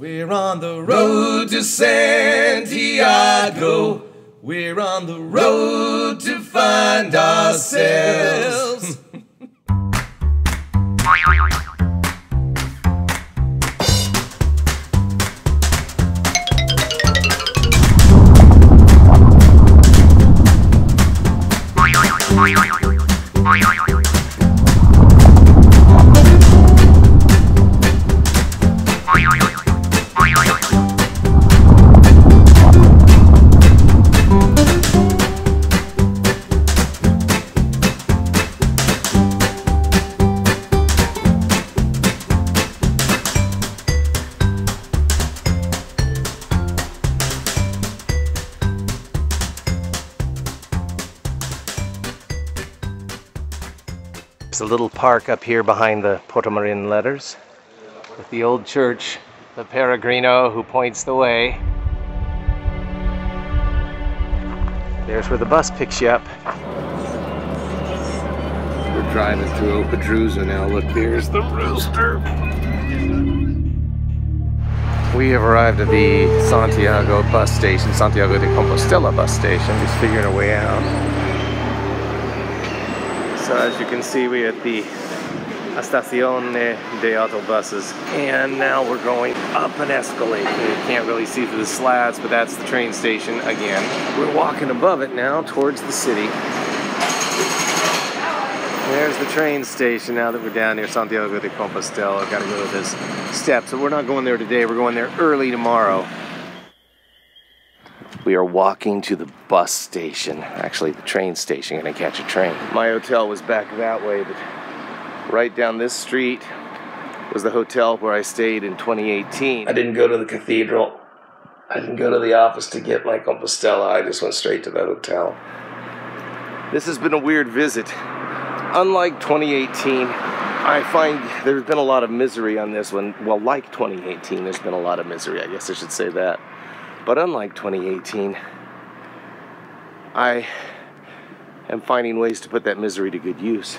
We're on the road to Santiago. We're on the road to find ourselves. Little park up here behind the Portomarin letters with the old church, the Peregrino who points the way. There's where the bus picks you up. We're driving through O Pedrouzo now. Look, there's the rooster. We have arrived at the Santiago bus station, Santiago de Compostela bus station, just figuring a way out. So as you can see, we're at the Estación de Autobuses, and now we're going up an escalator. You can't really see through the slats, but that's the train station again. We're walking above it now towards the city. There's the train station now that we're down near Santiago de Compostela. I've Got to go to this step. So we're not going there today. We're going there early tomorrow. We are walking to the bus station, actually the train station, gonna catch a train. My hotel was back that way, but right down this street was the hotel where I stayed in 2018. I didn't go to the cathedral. I didn't go to the office to get my Compostela. I just went straight to that hotel. This has been a weird visit. Unlike 2018, I find there's been a lot of misery on this one. Well, like 2018, there's been a lot of misery. I guess I should say that. But unlike 2018, I am finding ways to put that misery to good use.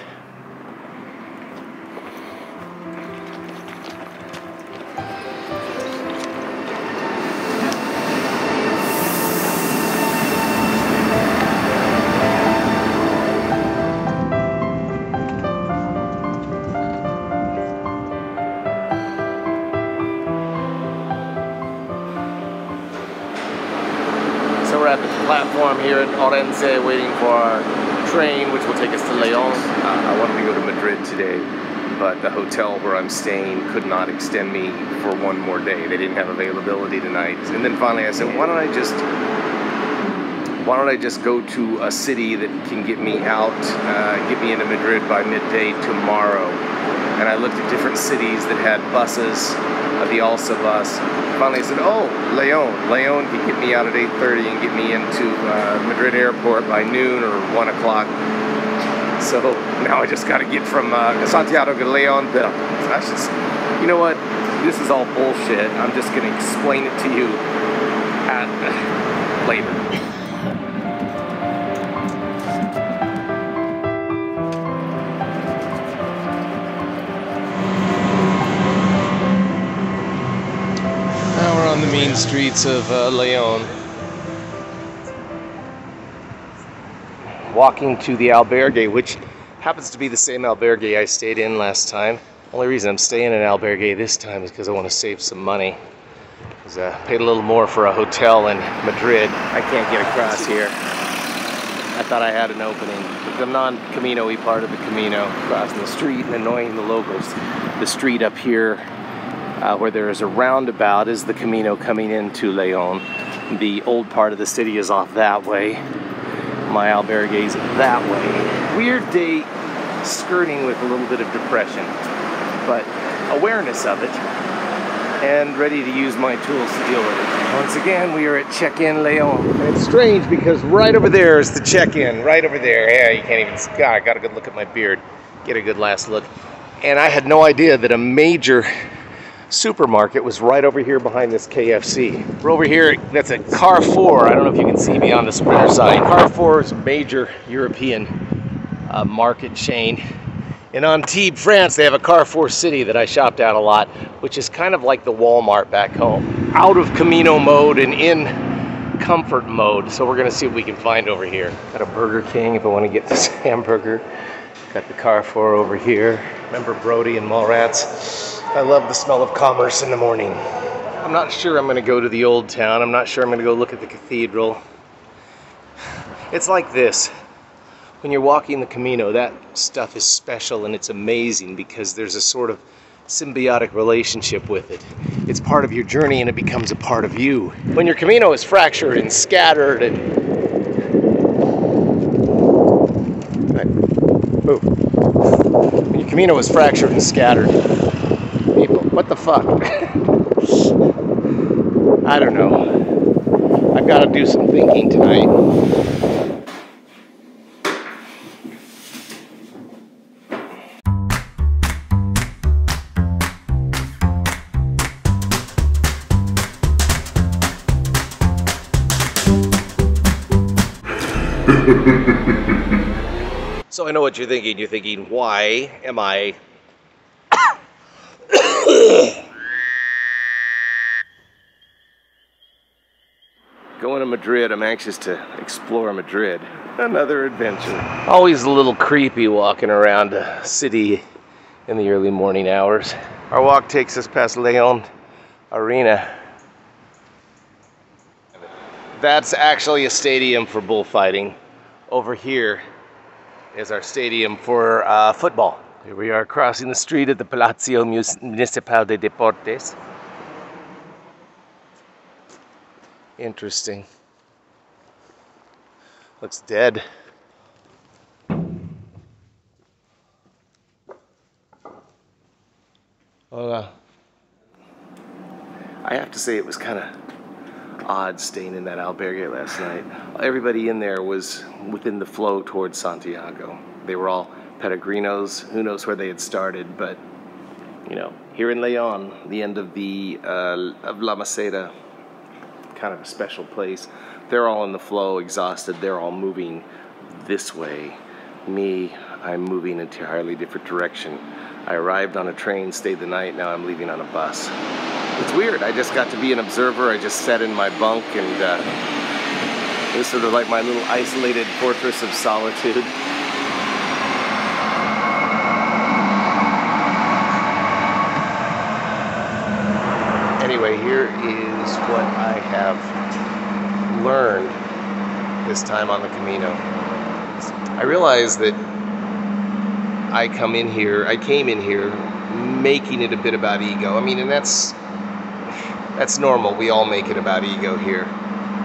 Orense waiting for our train which will take us to Leon. Uh, I wanted to go to Madrid today, but the hotel where I'm staying could not extend me for one more day. They didn't have availability tonight. And then finally I said, why don't I just why don't I just go to a city that can get me out, uh, get me into Madrid by midday tomorrow? And I looked at different cities that had buses, uh, the Alsa bus. Finally said, oh, Leon. Leon can get me out at 8.30 and get me into uh, Madrid airport by noon or 1 o'clock. So now I just got to get from uh, Santiago to Leon. But I just, you know what? This is all bullshit. I'm just going to explain it to you at, later. Mean streets of uh, Leon. Walking to the albergue, which happens to be the same albergue I stayed in last time. Only reason I'm staying in albergue this time is because I want to save some money. Because I uh, paid a little more for a hotel in Madrid. I can't get across here. I thought I had an opening. But the non-Camino-y part of the Camino, crossing the street and annoying the locals. The street up here uh, where there is a roundabout is the Camino coming into Leon. The old part of the city is off that way. My albergue is that way. Weird day skirting with a little bit of depression, but awareness of it and ready to use my tools to deal with it. Once again, we are at Check-In Leon. And it's strange because right over there is the check-in, right over there. Yeah, you can't even, God, I got a good look at my beard, get a good last look. And I had no idea that a major supermarket was right over here behind this KFC. We're over here, that's a Carrefour. I don't know if you can see me on the sprinter side. Carrefour is a major European uh, market chain In Antibes, France, they have a Carrefour City that I shopped at a lot, which is kind of like the Walmart back home. Out of Camino mode and in comfort mode. So we're gonna see what we can find over here. Got a Burger King if I wanna get this hamburger. Got the Carrefour over here. Remember Brody and Mallrats? I love the smell of commerce in the morning. I'm not sure I'm gonna go to the old town. I'm not sure I'm gonna go look at the cathedral. It's like this. When you're walking the Camino, that stuff is special and it's amazing because there's a sort of symbiotic relationship with it. It's part of your journey and it becomes a part of you. When your Camino is fractured and scattered and your Camino is fractured and scattered. What the fuck? I don't know. I've got to do some thinking tonight. so I know what you're thinking. You're thinking, why am I going to Madrid? I'm anxious to explore Madrid. Another adventure. Always a little creepy walking around a city in the early morning hours. Our walk takes us past Leon Arena. That's actually a stadium for bullfighting. Over here is our stadium for uh, football. Here we are crossing the street at the Palacio Municipal de Deportes. Interesting. Looks dead. Hola. I have to say it was kind of odd staying in that albergue last night. Everybody in there was within the flow towards Santiago. They were all peregrinos. Who knows where they had started, but you know, here in Leon, the end of the uh, of La Meseta, kind of a special place. They're all in the flow, exhausted. They're all moving this way. Me, I'm moving in entirely different direction. I arrived on a train, stayed the night. Now I'm leaving on a bus it's weird. I just got to be an observer. I just sat in my bunk and uh, it was sort of like my little isolated fortress of solitude. Anyway, here is what I have learned this time on the Camino. I realize that I come in here, I came in here making it a bit about ego. I mean, and that's that's normal. We all make it about ego here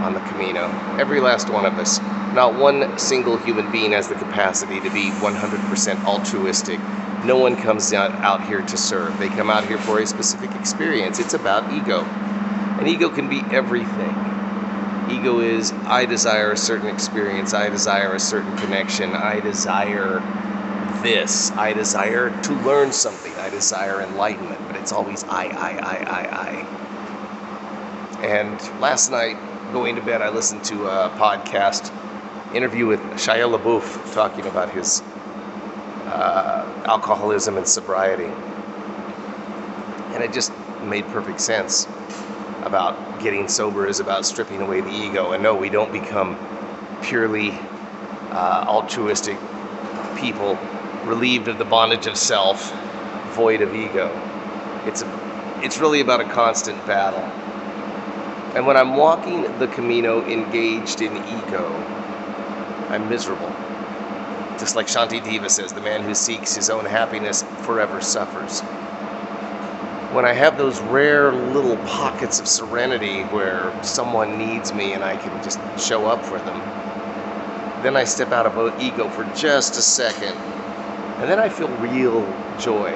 on the Camino. Every last one of us. Not one single human being has the capacity to be 100% altruistic. No one comes out, out here to serve. They come out here for a specific experience. It's about ego. And ego can be everything. Ego is I desire a certain experience, I desire a certain connection, I desire this, I desire to learn something, I desire enlightenment, but it's always I, I, I, I, I. And last night, going to bed, I listened to a podcast interview with Shia LaBeouf talking about his uh, alcoholism and sobriety. And it just made perfect sense about getting sober is about stripping away the ego. And no, we don't become purely uh, altruistic people relieved of the bondage of self, void of ego. It's, a, it's really about a constant battle. And when I'm walking the Camino engaged in ego, I'm miserable. Just like Shanti Deva says, the man who seeks his own happiness forever suffers. When I have those rare little pockets of serenity where someone needs me and I can just show up for them, then I step out of ego for just a second, and then I feel real joy.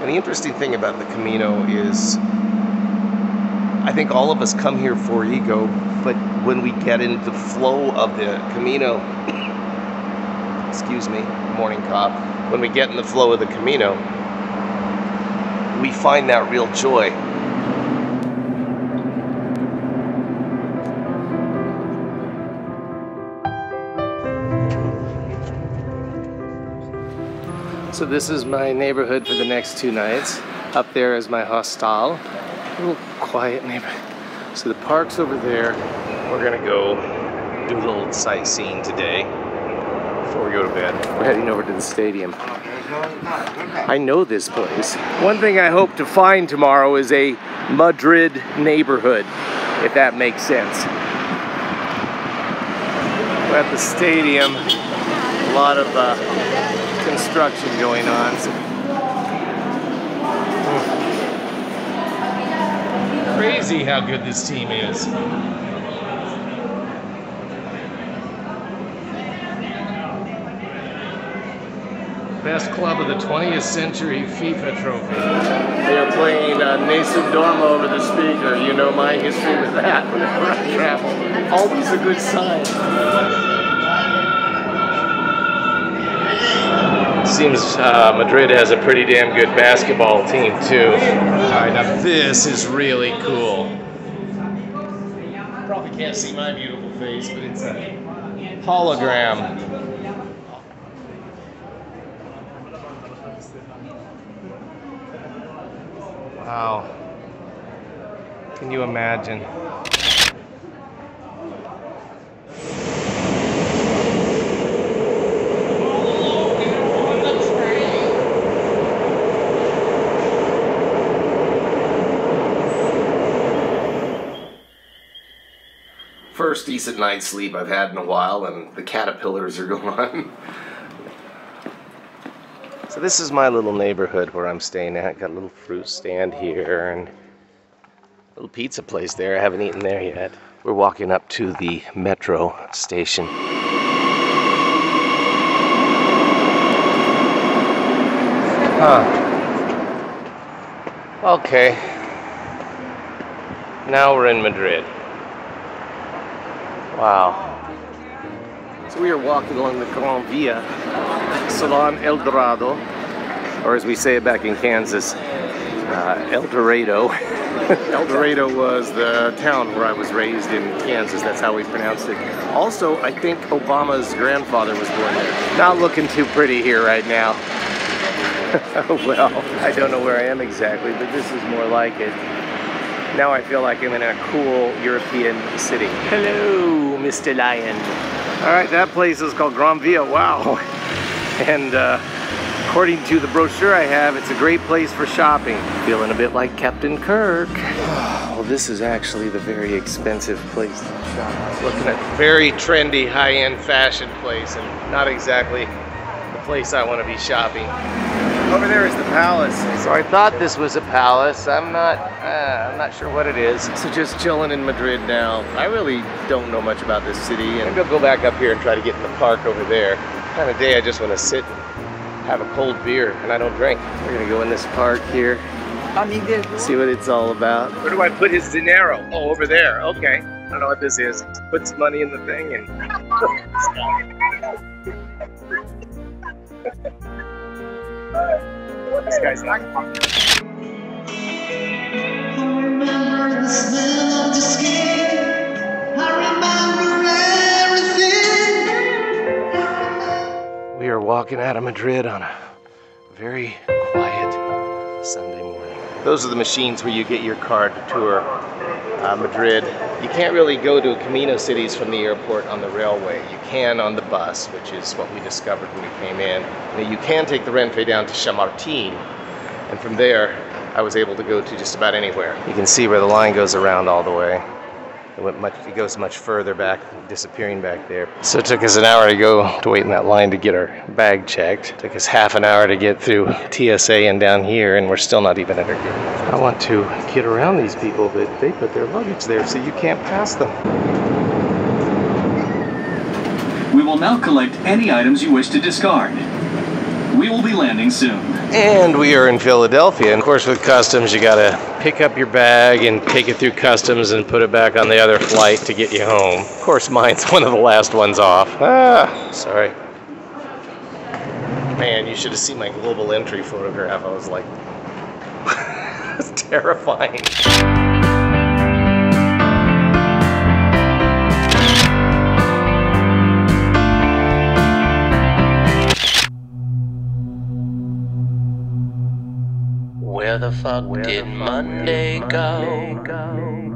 And the interesting thing about the Camino is I think all of us come here for ego, but when we get into the flow of the Camino, excuse me, morning cop, when we get in the flow of the Camino, we find that real joy. So this is my neighborhood for the next two nights. Up there is my hostel. A little quiet neighborhood. So the park's over there. We're gonna go do a little sightseeing today before we go to bed. We're heading over to the stadium. Oh, I know this place. One thing I hope to find tomorrow is a Madrid neighborhood, if that makes sense. We're at the stadium. A lot of uh, construction going on. So Crazy how good this team is. Best club of the 20th century FIFA trophy. They are playing uh, Nessun Dorma over the speaker. You know my history with that whenever I travel. Always a good sign. Seems uh, Madrid has a pretty damn good basketball team too. Alright, now this is really cool. Probably can't see my beautiful face, but it's a hologram. Wow. Can you imagine? First decent night's sleep I've had in a while, and the caterpillars are gone. So this is my little neighborhood where I'm staying at. Got a little fruit stand here and a little pizza place there. I haven't eaten there yet. We're walking up to the metro station. Huh. Okay. Now we're in Madrid. Wow. So we are walking along the Gran Via, Salon El Dorado, or as we say it back in Kansas, uh, El Dorado. El Dorado was the town where I was raised in Kansas. That's how we pronounced it. Also, I think Obama's grandfather was born there. Not looking too pretty here right now. well, I don't know where I am exactly, but this is more like it. Now I feel like I'm in a cool European city. Hello, Mr. Lion. All right, that place is called Gran Via. Wow. And uh, according to the brochure I have, it's a great place for shopping. Feeling a bit like Captain Kirk. well, this is actually the very expensive place to shop. Looking at very trendy, high-end fashion place, and not exactly the place I want to be shopping. Over there is the palace. So I thought this was a palace. I'm not. Uh, I'm not sure what it is. So just chilling in Madrid now. I really don't know much about this city, and maybe I'll go back up here and try to get in the park over there. Kind of day I just want to sit and have a cold beer, and I don't drink. We're gonna go in this park here. See what it's all about. Where do I put his dinero? Oh, over there. Okay. I don't know what this is. Put some money in the thing and. this guy's not. We are walking out of Madrid on a very quiet Sunday morning. Those are the machines where you get your card to tour uh, Madrid. You can't really go to Camino cities from the airport on the railway. You can on the bus, which is what we discovered when we came in. You can take the Renfe down to Chamartin, and from there, I was able to go to just about anywhere. You can see where the line goes around all the way. It, went much, it goes much further back, disappearing back there. So it took us an hour to go to wait in that line to get our bag checked. It took us half an hour to get through TSA and down here, and we're still not even at our gate. I want to get around these people, but they put their luggage there, so you can't pass them. We will now collect any items you wish to discard. We will be landing soon. And we are in Philadelphia. And of course, with customs, you gotta pick up your bag and take it through customs and put it back on the other flight to get you home. Of course, mine's one of the last ones off. Ah, sorry. Man, you should have seen my global entry photograph. I was like, it's terrifying. Where the fuck did Monday go?